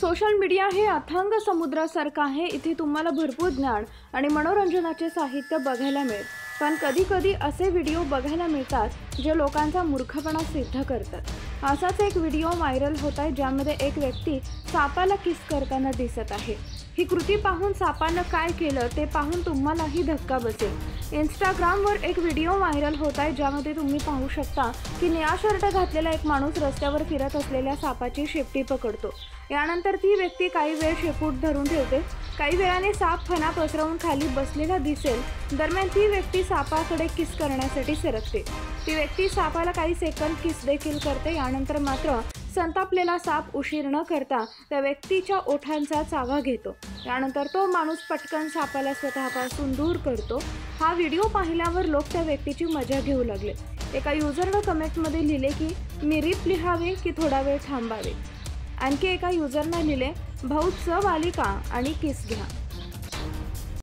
Social media हे अथांग समुद्रासारखं आहे. इथे तुम्हाला भरपूर ज्ञान आणि मनोरंजनाचे साहित्य बघायला मिळेल. पण कधी कधी असे व्हिडिओ बघायला मिळतात जे लोकांचा मूर्खपणा सिद्ध करतात. असाच एक व्हिडिओ व्हायरल होत आहे ज्यामध्ये एक व्यक्ती सापाला किस करताना दिसत आहे. ही कृती पाहून सापानं काय केलं ते पाहून तुम्हालाही धक्का बसेल. इंस्टाग्रामवर एक व्हिडिओ व्हायरल होत आहे ज्यामध्ये तुम्ही पाहू शकता की निळा शर्ट घातलेला एक माणूस रस्त्यावर फिरत असलेल्या सापाची शेपटी पकडतो. यानंतर ती व्यक्ती काही वेळ शेपूट धरून ठेवते. काही वेळाने साप फणा पसरवून खाली बसलेला दिसेल. दरम्यान ती व्यक्ती सापाकडे किस करण्यासाठी सरकते. ती व्यक्ती सापाला काही सेकंद किस देखील करते यानंतर मात्र संतापलेला साप उशीर न करता त्या व्यक्तीच्या ओठांचा चावा घेतो. त्यानंतर तो माणूस पटकन सापाला स्वतःपासून दूर करतो. हा व्हिडिओ पाहिल्यावर लोक त्या व्यक्तीची मजा घेऊ लागले. एका युजरनं कमेंटमध्ये लिहिले की मी रिप लिहावे की थोडा वेळ थांबावे? आणखी एका युजरनं लिहिले भाऊ चव आली का? आणि किस घ्या.